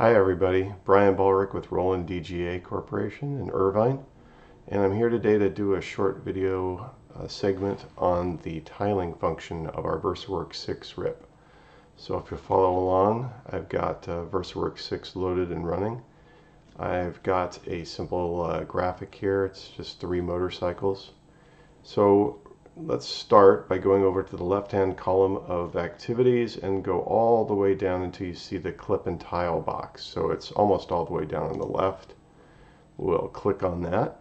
Hi everybody, Bryan Ballreich with Roland DGA Corporation in Irvine and I'm here today to do a short video uh, segment on the tiling function of our VersaWorks 6 RIP. So if you follow along, I've got uh, VersaWorks 6 loaded and running. I've got a simple uh, graphic here, it's just three motorcycles. So let's start by going over to the left hand column of activities and go all the way down until you see the clip and tile box. So it's almost all the way down on the left. We'll click on that.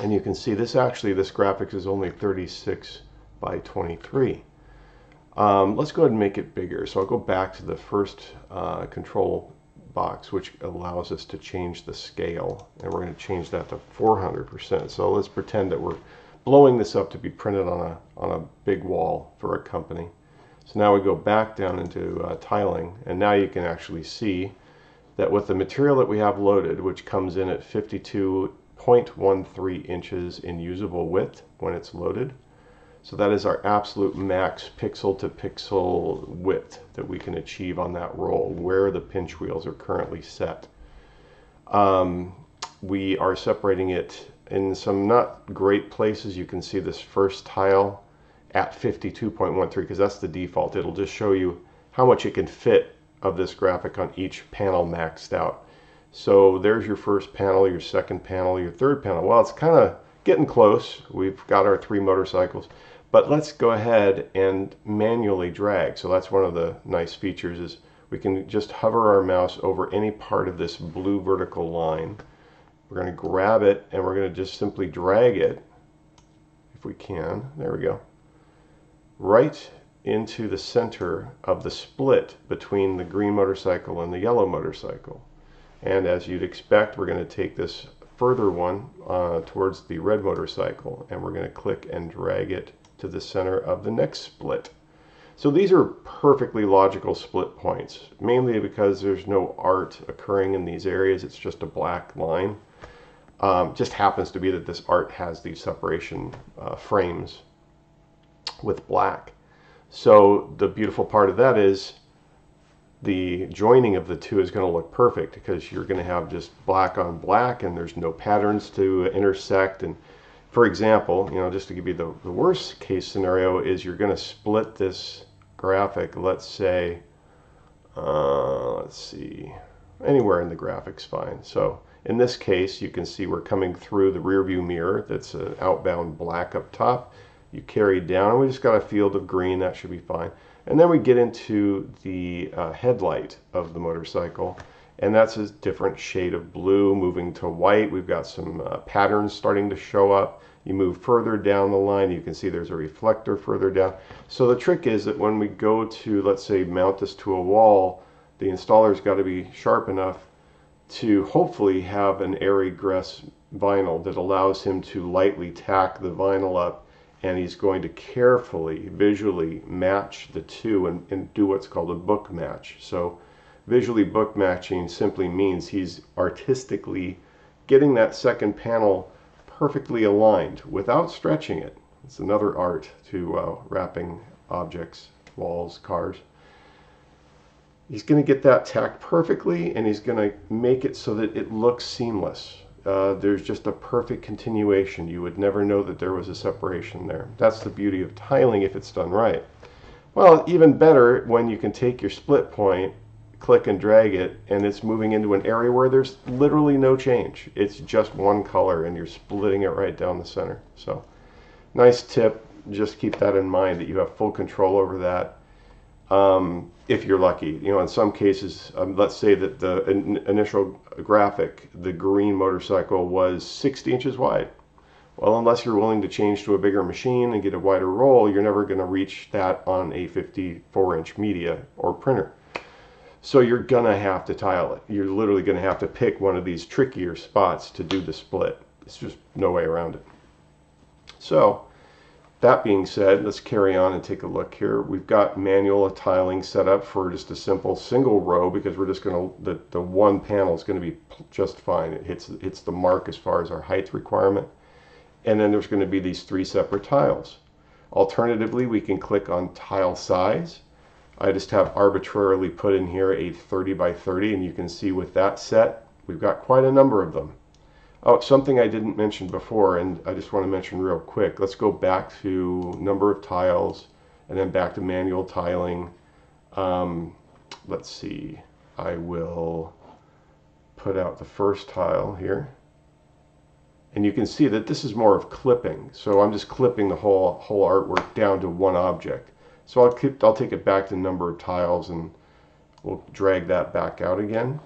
And you can see this actually, this graphics is only 36 by 23. Um, let's go ahead and make it bigger. So I'll go back to the first uh, control box, which allows us to change the scale. And we're going to change that to 400%. So let's pretend that we're blowing this up to be printed on a, on a big wall for a company. So now we go back down into uh, tiling and now you can actually see that with the material that we have loaded, which comes in at 52.13 inches in usable width when it's loaded, so that is our absolute max pixel to pixel width that we can achieve on that roll where the pinch wheels are currently set. Um, we are separating it in some not great places you can see this first tile at 52.13 because that's the default. It'll just show you how much it can fit of this graphic on each panel maxed out. So there's your first panel your second panel your third panel. Well it's kind of getting close. We've got our three motorcycles but let's go ahead and manually drag. So that's one of the nice features is we can just hover our mouse over any part of this blue vertical line we're going to grab it and we're going to just simply drag it, if we can, there we go, right into the center of the split between the green motorcycle and the yellow motorcycle. And as you'd expect, we're going to take this further one uh, towards the red motorcycle and we're going to click and drag it to the center of the next split. So these are perfectly logical split points, mainly because there's no art occurring in these areas. It's just a black line. Um, just happens to be that this art has these separation uh, frames with black. So the beautiful part of that is the joining of the two is going to look perfect because you're going to have just black on black and there's no patterns to intersect. And for example, you know, just to give you the, the worst case scenario is you're going to split this graphic, let's say, uh, let's see, anywhere in the graphic's fine. So in this case, you can see we're coming through the rear view mirror that's an outbound black up top. You carry down, we just got a field of green, that should be fine. And then we get into the uh, headlight of the motorcycle, and that's a different shade of blue moving to white. We've got some uh, patterns starting to show up. You move further down the line, you can see there's a reflector further down. So the trick is that when we go to, let's say, mount this to a wall, the installer's got to be sharp enough to hopefully have an air-egress vinyl that allows him to lightly tack the vinyl up and he's going to carefully visually match the two and, and, do what's called a book match. So visually book matching simply means he's artistically getting that second panel perfectly aligned without stretching it. It's another art to uh, wrapping objects, walls, cars. He's going to get that tacked perfectly and he's going to make it so that it looks seamless. Uh, there's just a perfect continuation. You would never know that there was a separation there. That's the beauty of tiling if it's done right. Well, even better when you can take your split point, click and drag it, and it's moving into an area where there's literally no change. It's just one color and you're splitting it right down the center. So nice tip. Just keep that in mind that you have full control over that um, if you're lucky. You know, in some cases, um, let's say that the in initial graphic, the green motorcycle was 60 inches wide. Well, unless you're willing to change to a bigger machine and get a wider roll, you're never going to reach that on a 54 inch media or printer. So you're going to have to tile it. You're literally going to have to pick one of these trickier spots to do the split. It's just no way around it. So that being said, let's carry on and take a look here. We've got manual tiling set up for just a simple single row because we're just going to, the, the one panel is going to be just fine. It hits, hits the mark as far as our height requirement. And then there's going to be these three separate tiles. Alternatively, we can click on tile size. I just have arbitrarily put in here a 30 by 30 and you can see with that set we've got quite a number of them. Oh, something I didn't mention before and I just want to mention real quick. Let's go back to number of tiles and then back to manual tiling. Um, let's see, I will put out the first tile here. And you can see that this is more of clipping. So I'm just clipping the whole, whole artwork down to one object. So I'll, keep, I'll take it back to number of tiles and we'll drag that back out again.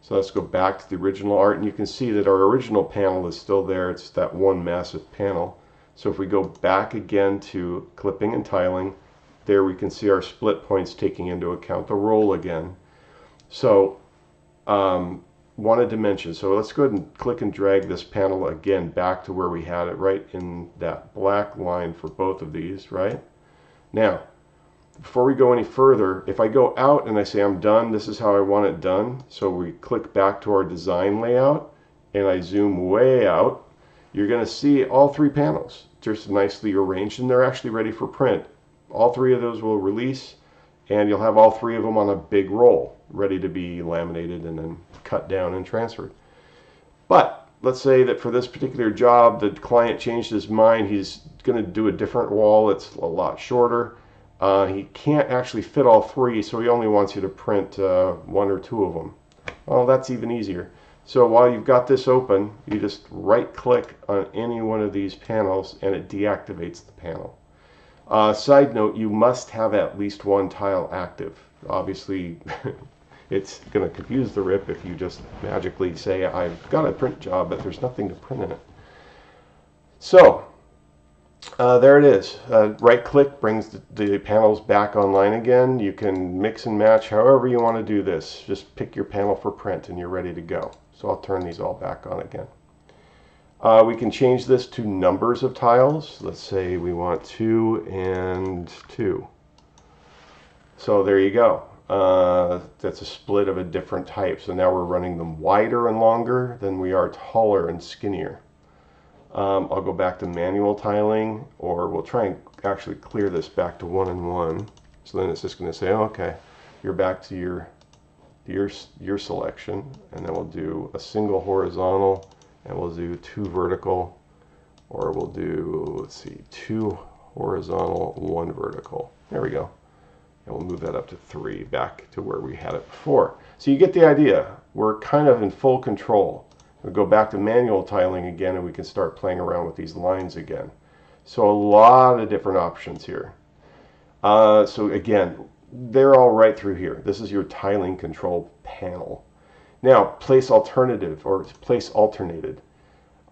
So let's go back to the original art and you can see that our original panel is still there. It's that one massive panel. So if we go back again to clipping and tiling, there we can see our split points taking into account the roll again. So um, wanted to mention, so let's go ahead and click and drag this panel again back to where we had it, right in that black line for both of these, right? Now, before we go any further, if I go out and I say I'm done, this is how I want it done. So we click back to our design layout and I zoom way out, you're going to see all three panels just nicely arranged and they're actually ready for print. All three of those will release and you'll have all three of them on a big roll ready to be laminated and then cut down and transferred. But let's say that for this particular job, the client changed his mind. He's going to do a different wall. It's a lot shorter. Uh, he can't actually fit all three, so he only wants you to print uh, one or two of them. Well, that's even easier. So while you've got this open, you just right click on any one of these panels and it deactivates the panel. Uh, side note, you must have at least one tile active. Obviously, it's going to confuse the rip if you just magically say, I've got a print job, but there's nothing to print in it. So, uh, there it is. Uh, right click brings the, the, panels back online again. You can mix and match however you want to do this. Just pick your panel for print and you're ready to go. So I'll turn these all back on again. Uh, we can change this to numbers of tiles. Let's say we want two and two. So there you go. Uh, that's a split of a different type. So now we're running them wider and longer than we are taller and skinnier. Um, I'll go back to manual tiling or we'll try and actually clear this back to one and one. So then it's just going to say, oh, okay, you're back to your, your, your selection. And then we'll do a single horizontal and we'll do two vertical or we'll do let's see two horizontal one vertical. There we go. And we'll move that up to three back to where we had it before. So you get the idea. We're kind of in full control we go back to manual tiling again and we can start playing around with these lines again so a lot of different options here uh, so again they're all right through here this is your tiling control panel now, place alternative or place alternated.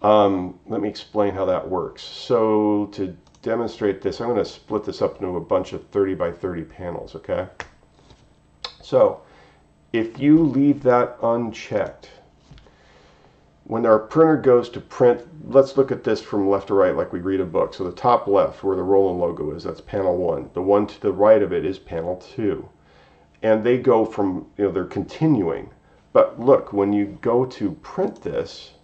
Um, let me explain how that works. So to demonstrate this, I'm going to split this up into a bunch of 30 by 30 panels, okay? So if you leave that unchecked, when our printer goes to print, let's look at this from left to right like we read a book. So the top left where the Roland logo is, that's panel one. The one to the right of it is panel two. And they go from, you know, they're continuing. But look, when you go to print this,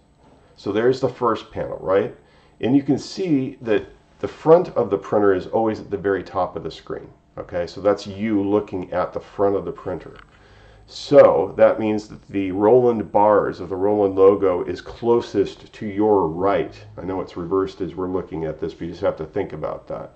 so there's the first panel, right? And you can see that the front of the printer is always at the very top of the screen. Okay, so that's you looking at the front of the printer. So that means that the Roland bars of the Roland logo is closest to your right. I know it's reversed as we're looking at this, but you just have to think about that.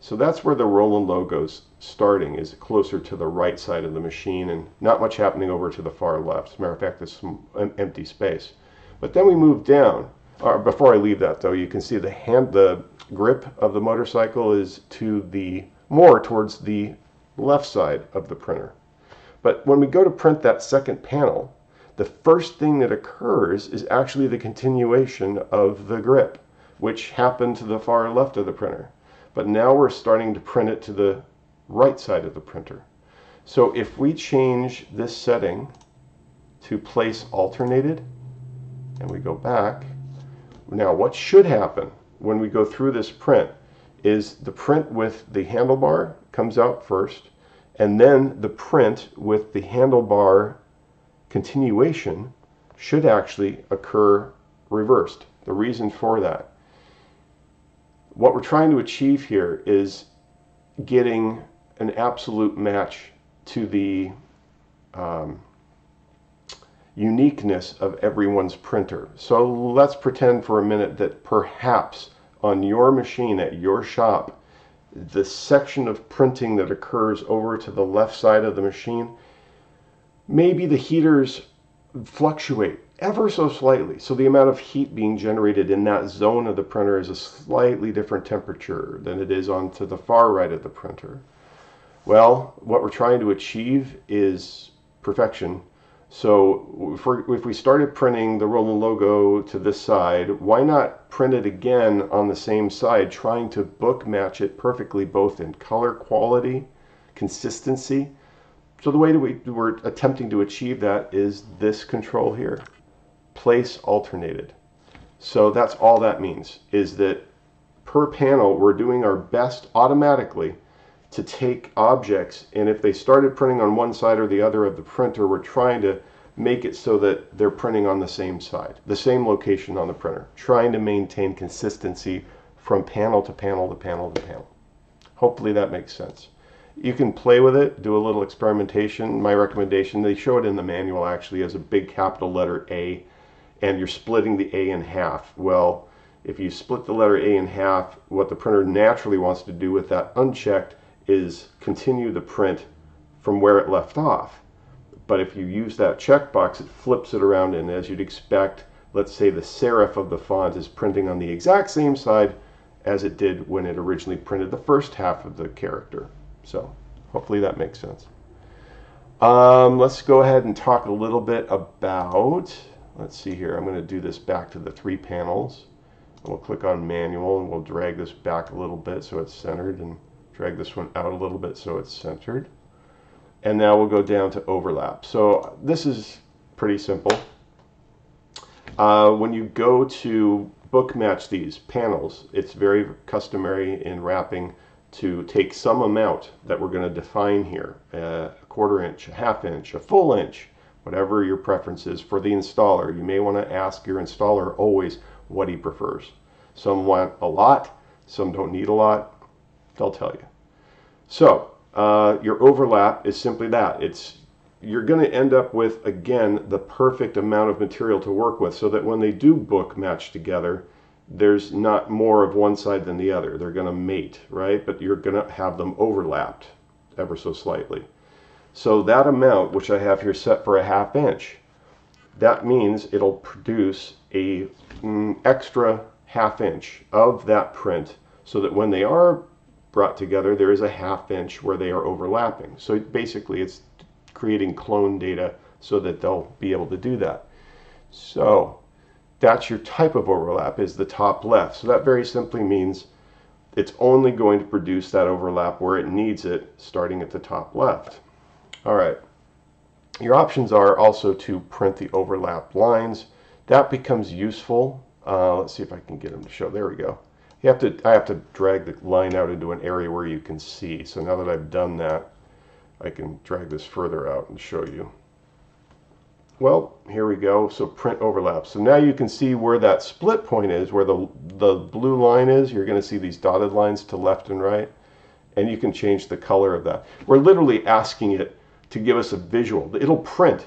So that's where the Roland logo's starting, is closer to the right side of the machine and not much happening over to the far left. As a matter of fact, there's some empty space. But then we move down. Or before I leave that though, you can see the hand, the grip of the motorcycle is to the more towards the left side of the printer. But when we go to print that second panel, the first thing that occurs is actually the continuation of the grip, which happened to the far left of the printer. But now we're starting to print it to the right side of the printer. So if we change this setting to place alternated and we go back, now what should happen when we go through this print is the print with the handlebar comes out first and then the print with the handlebar continuation should actually occur reversed. The reason for that what we're trying to achieve here is getting an absolute match to the um, uniqueness of everyone's printer. So let's pretend for a minute that perhaps on your machine at your shop, the section of printing that occurs over to the left side of the machine, maybe the heaters fluctuate ever so slightly. So the amount of heat being generated in that zone of the printer is a slightly different temperature than it is on to the far right of the printer. Well, what we're trying to achieve is perfection. So if, if, we started printing the Roland logo to this side, why not print it again on the same side, trying to book match it perfectly both in color quality, consistency. So the way that we, we're attempting to achieve that is this control here place alternated. So that's all that means is that per panel we're doing our best automatically to take objects and if they started printing on one side or the other of the printer we're trying to make it so that they're printing on the same side, the same location on the printer, trying to maintain consistency from panel to panel to panel to panel. Hopefully that makes sense. You can play with it, do a little experimentation. My recommendation, they show it in the manual actually as a big capital letter A and you're splitting the A in half. Well, if you split the letter A in half, what the printer naturally wants to do with that unchecked is continue the print from where it left off. But if you use that checkbox, it flips it around and as you'd expect, let's say the serif of the font is printing on the exact same side as it did when it originally printed the first half of the character. So hopefully that makes sense. Um, let's go ahead and talk a little bit about let's see here, I'm going to do this back to the three panels. We'll click on manual and we'll drag this back a little bit so it's centered and drag this one out a little bit so it's centered. And now we'll go down to overlap. So this is pretty simple. Uh, when you go to book match these panels, it's very customary in wrapping to take some amount that we're going to define here, uh, a quarter inch, a half inch, a full inch, whatever your preference is for the installer. You may want to ask your installer always what he prefers. Some want a lot, some don't need a lot. They'll tell you. So uh, your overlap is simply that. It's you're going to end up with again the perfect amount of material to work with, so that when they do book match together, there's not more of one side than the other. They're going to mate, right? But you're going to have them overlapped ever so slightly. So that amount, which I have here set for a half inch, that means it'll produce a mm, extra half inch of that print so that when they are brought together, there is a half inch where they are overlapping. So basically it's creating clone data so that they'll be able to do that. So that's your type of overlap is the top left. So that very simply means it's only going to produce that overlap where it needs it starting at the top left. All right. Your options are also to print the overlap lines. That becomes useful. Uh, let's see if I can get them to show. There we go. You have to, I have to drag the line out into an area where you can see. So now that I've done that, I can drag this further out and show you. Well, here we go. So print overlap. So now you can see where that split point is, where the, the blue line is. You're going to see these dotted lines to left and right. And you can change the color of that. We're literally asking it to give us a visual. It'll print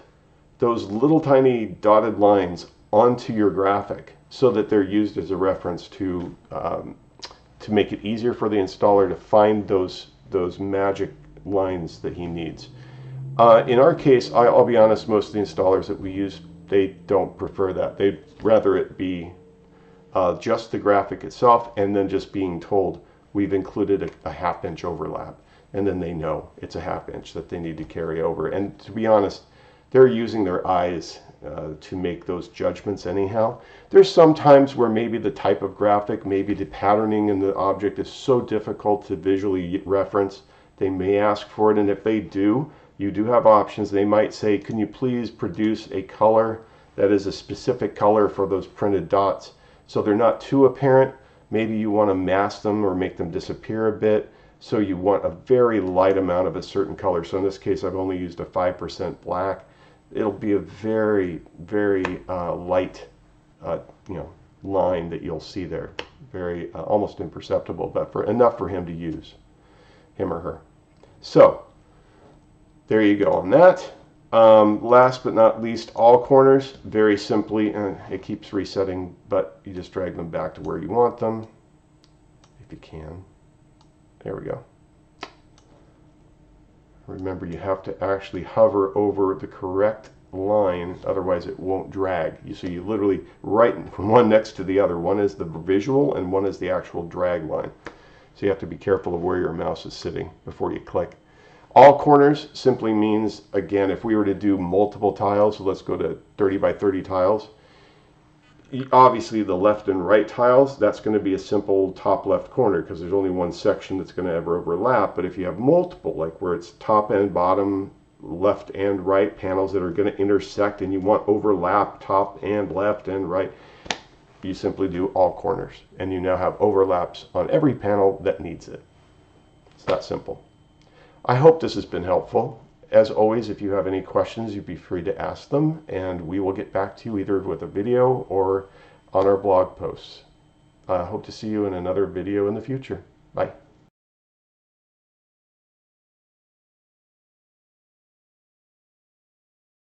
those little tiny dotted lines onto your graphic so that they're used as a reference to um, to make it easier for the installer to find those those magic lines that he needs. Uh, in our case, I, will be honest, most of the installers that we use, they don't prefer that. They'd rather it be uh, just the graphic itself and then just being told we've included a, a half inch overlap and then they know it's a half inch that they need to carry over. And to be honest, they're using their eyes uh, to make those judgments anyhow. There's some times where maybe the type of graphic, maybe the patterning in the object is so difficult to visually reference, they may ask for it. And if they do, you do have options. They might say, can you please produce a color that is a specific color for those printed dots so they're not too apparent. Maybe you want to mask them or make them disappear a bit. So you want a very light amount of a certain color. So in this case, I've only used a 5% black. It'll be a very, very uh, light, uh, you know, line that you'll see there. Very, uh, almost imperceptible, but for enough for him to use, him or her. So there you go on that. Um, last but not least, all corners, very simply, and it keeps resetting, but you just drag them back to where you want them, if you can. There we go. Remember, you have to actually hover over the correct line, otherwise it won't drag. You see, you literally right one next to the other. One is the visual and one is the actual drag line. So you have to be careful of where your mouse is sitting before you click. All corners simply means, again, if we were to do multiple tiles, so let's go to 30 by 30 tiles, obviously the left and right tiles, that's going to be a simple top left corner because there's only one section that's going to ever overlap. But if you have multiple, like where it's top and bottom, left and right panels that are going to intersect and you want overlap top and left and right, you simply do all corners. And you now have overlaps on every panel that needs it. It's that simple. I hope this has been helpful. As always, if you have any questions, you'd be free to ask them, and we will get back to you either with a video or on our blog posts. I hope to see you in another video in the future. Bye.